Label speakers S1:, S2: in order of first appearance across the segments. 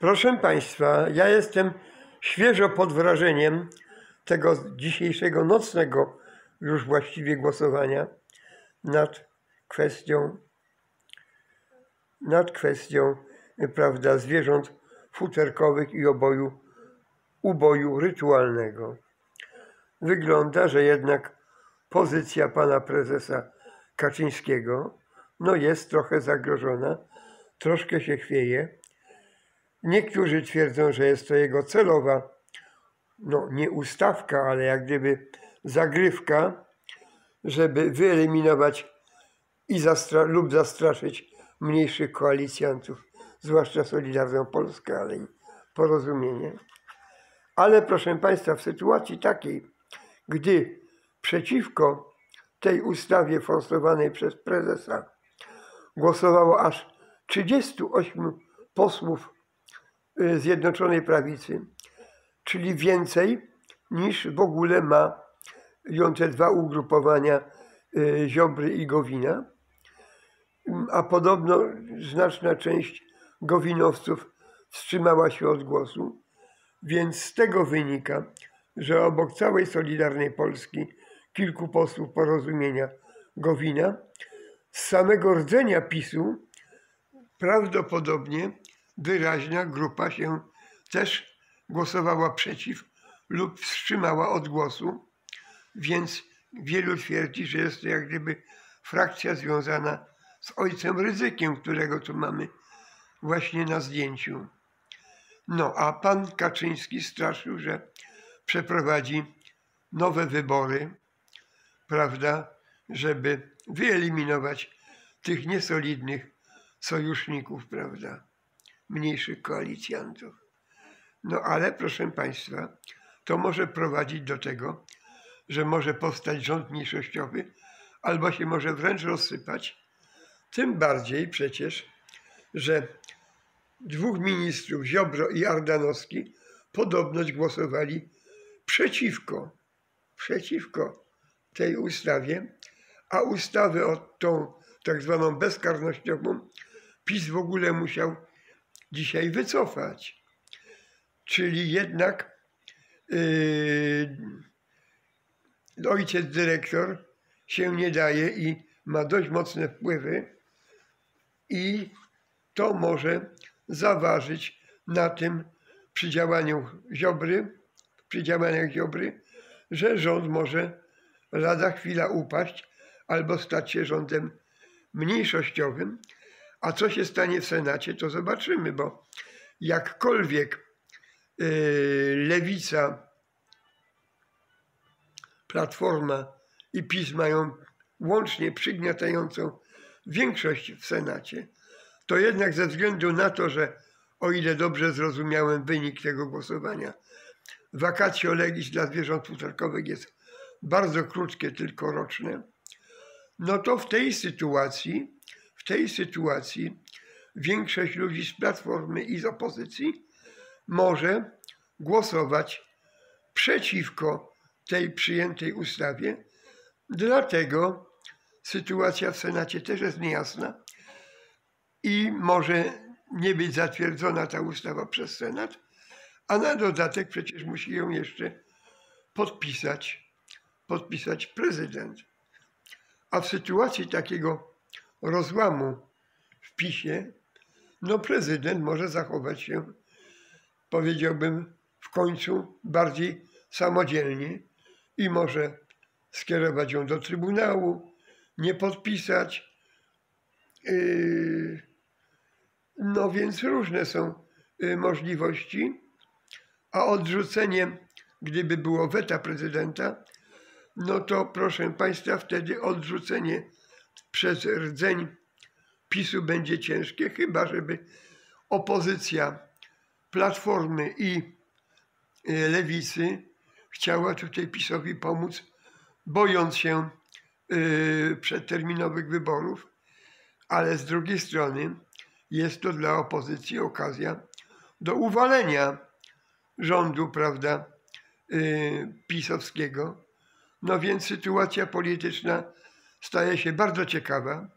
S1: Proszę Państwa, ja jestem świeżo pod wrażeniem tego dzisiejszego nocnego już właściwie głosowania nad kwestią nad kwestią, prawda, zwierząt futerkowych i oboju, uboju rytualnego. Wygląda, że jednak pozycja pana prezesa Kaczyńskiego no jest trochę zagrożona, troszkę się chwieje. Niektórzy twierdzą, że jest to jego celowa, no nie ustawka, ale jak gdyby zagrywka, żeby wyeliminować i zastra lub zastraszyć mniejszych koalicjantów, zwłaszcza Solidarną Polskę, ale i porozumienie. Ale proszę Państwa, w sytuacji takiej, gdy przeciwko tej ustawie forsowanej przez prezesa głosowało aż 38 posłów Zjednoczonej Prawicy, czyli więcej niż w ogóle ma te dwa ugrupowania y, Ziobry i Gowina, a podobno znaczna część gowinowców wstrzymała się od głosu, więc z tego wynika, że obok całej Solidarnej Polski kilku posłów porozumienia Gowina z samego rdzenia PiSu prawdopodobnie wyraźna grupa się też głosowała przeciw lub wstrzymała od głosu, więc wielu twierdzi, że jest to jak gdyby frakcja związana z ojcem ryzykiem, którego tu mamy właśnie na zdjęciu. No, a pan Kaczyński straszył, że przeprowadzi nowe wybory, prawda, żeby wyeliminować tych niesolidnych sojuszników, prawda, mniejszych koalicjantów. No ale proszę Państwa, to może prowadzić do tego, że może powstać rząd mniejszościowy, albo się może wręcz rozsypać. Tym bardziej przecież, że dwóch ministrów, Ziobro i Ardanowski, podobność głosowali przeciwko, przeciwko tej ustawie, a ustawę o tą tak zwaną bezkarnościową PiS w ogóle musiał dzisiaj wycofać. Czyli jednak yy, ojciec dyrektor się nie daje i ma dość mocne wpływy i to może zaważyć na tym przy działaniu Ziobry, przy działaniach Ziobry, że rząd może lada chwila upaść albo stać się rządem mniejszościowym, a co się stanie w Senacie, to zobaczymy, bo jakkolwiek yy, lewica, platforma i PiS mają łącznie przygniatającą większość w Senacie, to jednak ze względu na to, że o ile dobrze zrozumiałem wynik tego głosowania, wakacje legis dla zwierząt futerkowych jest bardzo krótkie, tylko roczne, no to w tej sytuacji, tej sytuacji większość ludzi z Platformy i z opozycji może głosować przeciwko tej przyjętej ustawie. Dlatego sytuacja w Senacie też jest niejasna i może nie być zatwierdzona ta ustawa przez Senat, a na dodatek przecież musi ją jeszcze podpisać, podpisać prezydent. A w sytuacji takiego rozłamu w PiSie, no prezydent może zachować się, powiedziałbym, w końcu bardziej samodzielnie i może skierować ją do Trybunału, nie podpisać. Yy, no więc różne są yy, możliwości, a odrzucenie, gdyby było weta prezydenta, no to proszę Państwa, wtedy odrzucenie przez rdzeń PiSu będzie ciężkie, chyba żeby opozycja Platformy i y, Lewicy chciała tutaj PiSowi pomóc, bojąc się y, przedterminowych wyborów, ale z drugiej strony jest to dla opozycji okazja do uwalenia rządu, prawda, y, pisowskiego. No więc sytuacja polityczna staje się bardzo ciekawa.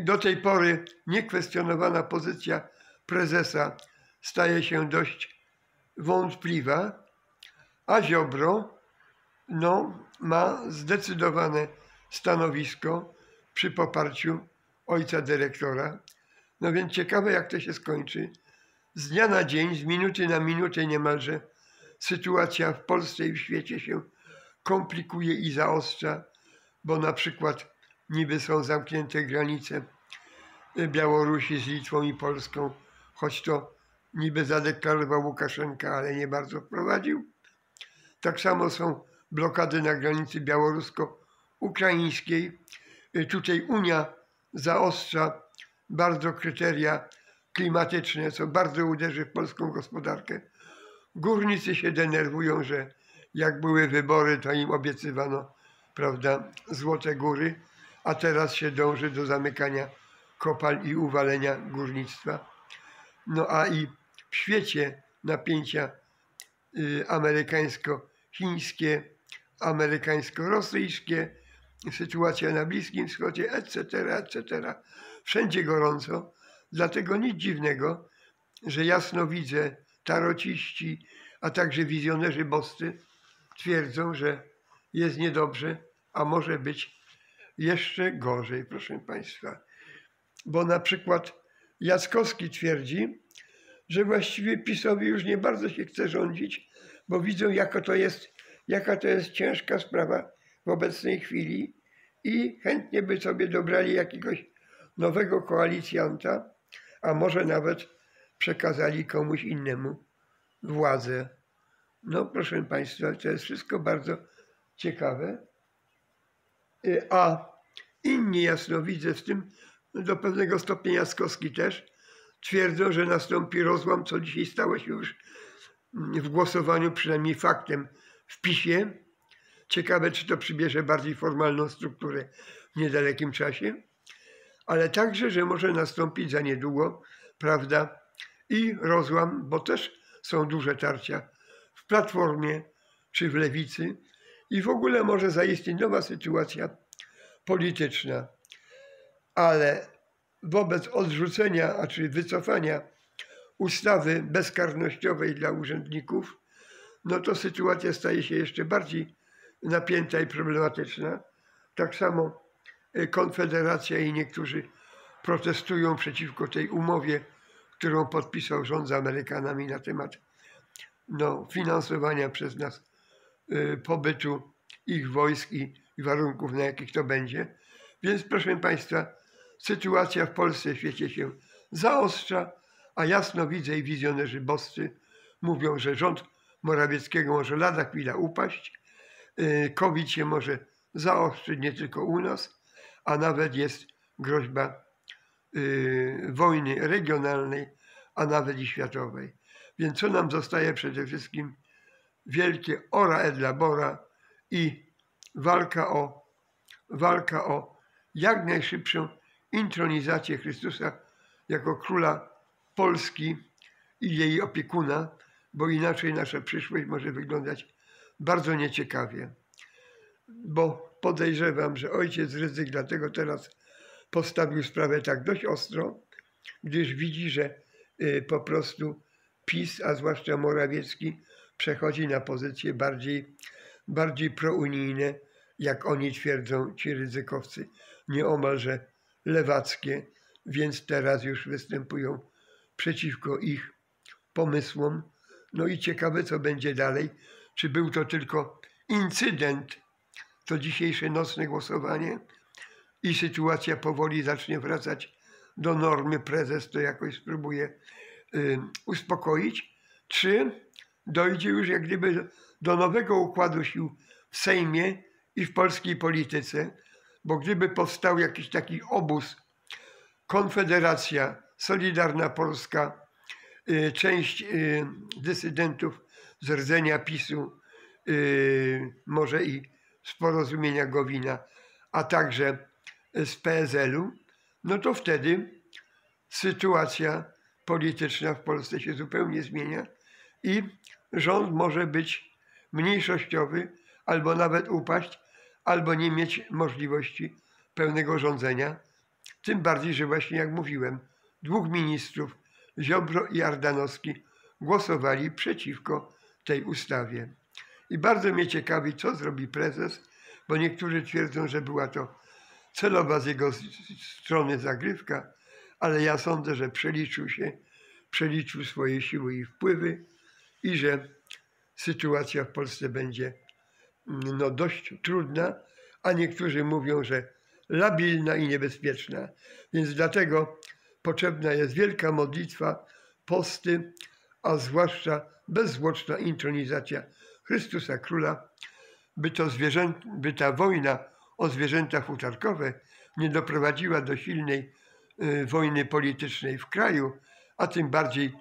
S1: Do tej pory niekwestionowana pozycja prezesa staje się dość wątpliwa, a Ziobro no, ma zdecydowane stanowisko przy poparciu ojca dyrektora. No więc ciekawe, jak to się skończy. Z dnia na dzień, z minuty na minutę niemalże sytuacja w Polsce i w świecie się komplikuje i zaostrza, bo na przykład niby są zamknięte granice Białorusi z Litwą i Polską, choć to niby zadeklarował Łukaszenka, ale nie bardzo wprowadził. Tak samo są blokady na granicy białorusko-ukraińskiej. Tutaj Unia zaostrza bardzo kryteria klimatyczne, co bardzo uderzy w polską gospodarkę. Górnicy się denerwują, że jak były wybory, to im obiecywano, prawda, złote góry, a teraz się dąży do zamykania kopalń i uwalenia górnictwa. No a i w świecie napięcia y, amerykańsko-chińskie, amerykańsko-rosyjskie, sytuacja na Bliskim Wschodzie, etc., etc. Wszędzie gorąco, dlatego nic dziwnego, że jasno widzę tarociści, a także wizjonerzy boscy twierdzą, że jest niedobrze, a może być jeszcze gorzej, proszę Państwa. Bo na przykład Jackowski twierdzi, że właściwie PiSowi już nie bardzo się chce rządzić, bo widzą, jaka to jest, jaka to jest ciężka sprawa w obecnej chwili i chętnie by sobie dobrali jakiegoś nowego koalicjanta, a może nawet przekazali komuś innemu władzę. No, proszę Państwa, to jest wszystko bardzo ciekawe. Y, a inni jasnowidze, w tym do pewnego stopnia Jaskowski też, twierdzą, że nastąpi rozłam, co dzisiaj stało się już w głosowaniu, przynajmniej faktem w PiSie. Ciekawe, czy to przybierze bardziej formalną strukturę w niedalekim czasie, ale także, że może nastąpić za niedługo, prawda, i rozłam, bo też są duże tarcia w Platformie czy w Lewicy i w ogóle może zaistnieć nowa sytuacja polityczna. Ale wobec odrzucenia, a czyli wycofania ustawy bezkarnościowej dla urzędników, no to sytuacja staje się jeszcze bardziej napięta i problematyczna. Tak samo y, Konfederacja i niektórzy protestują przeciwko tej umowie, którą podpisał rząd z Amerykanami na temat no, finansowania przez nas pobytu ich wojsk i, i warunków, na jakich to będzie. Więc proszę Państwa, sytuacja w Polsce w świecie się zaostrza, a jasno widzę i wizjonerzy boscy mówią, że rząd Morawieckiego może lada chwila upaść, y, COVID się może zaostrzyć nie tylko u nas, a nawet jest groźba y, wojny regionalnej, a nawet i światowej. Więc co nam zostaje przede wszystkim? Wielkie ora et labora i walka o, walka o jak najszybszą intronizację Chrystusa jako króla Polski i jej opiekuna, bo inaczej nasza przyszłość może wyglądać bardzo nieciekawie. Bo podejrzewam, że ojciec ryzyk dlatego teraz postawił sprawę tak dość ostro, gdyż widzi, że y, po prostu PiS, a zwłaszcza Morawiecki, przechodzi na pozycje bardziej, bardziej prounijne, jak oni twierdzą, ci ryzykowcy, nieomalże lewackie, więc teraz już występują przeciwko ich pomysłom. No i ciekawe, co będzie dalej. Czy był to tylko incydent, to dzisiejsze nocne głosowanie i sytuacja powoli zacznie wracać do normy, prezes to jakoś spróbuje y, uspokoić, czy dojdzie już jak gdyby do nowego układu sił w Sejmie i w polskiej polityce, bo gdyby powstał jakiś taki obóz, Konfederacja, Solidarna Polska, y, część y, dysydentów z rdzenia PiSu, y, może i z porozumienia Gowina, a także z PSL-u, no to wtedy sytuacja polityczna w Polsce się zupełnie zmienia i rząd może być mniejszościowy albo nawet upaść, albo nie mieć możliwości pełnego rządzenia. Tym bardziej, że właśnie jak mówiłem, dwóch ministrów Ziobro i Ardanowski głosowali przeciwko tej ustawie. I bardzo mnie ciekawi, co zrobi prezes, bo niektórzy twierdzą, że była to celowa z jego strony zagrywka, ale ja sądzę, że przeliczył się, przeliczył swoje siły i wpływy i że sytuacja w Polsce będzie mm, no, dość trudna, a niektórzy mówią, że labilna i niebezpieczna. Więc dlatego potrzebna jest wielka modlitwa, posty, a zwłaszcza bezzwłoczna intronizacja Chrystusa Króla, by, to by ta wojna o zwierzęta futerkowe nie doprowadziła do silnej y, wojny politycznej w kraju, a tym bardziej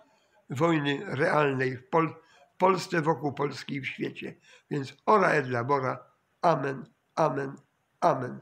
S1: wojny realnej w Pol- Polsce, wokół Polski i w świecie. Więc ora et labora. Amen, amen, amen.